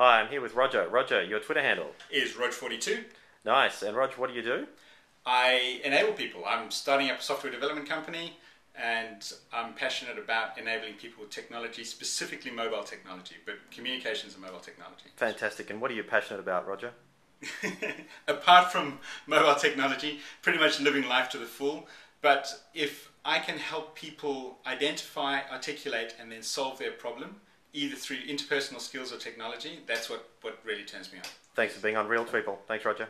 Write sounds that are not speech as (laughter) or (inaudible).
Hi, I'm here with Roger. Roger, your Twitter handle. Is Rog42. Nice. And Roger, what do you do? I enable people. I'm starting up a software development company and I'm passionate about enabling people with technology, specifically mobile technology, but communications and mobile technology. Fantastic. And what are you passionate about, Roger? (laughs) Apart from mobile technology, pretty much living life to the full. But if I can help people identify, articulate, and then solve their problem, either through interpersonal skills or technology, that's what, what really turns me on. Thanks for being on RealTweeple. Thanks, Roger.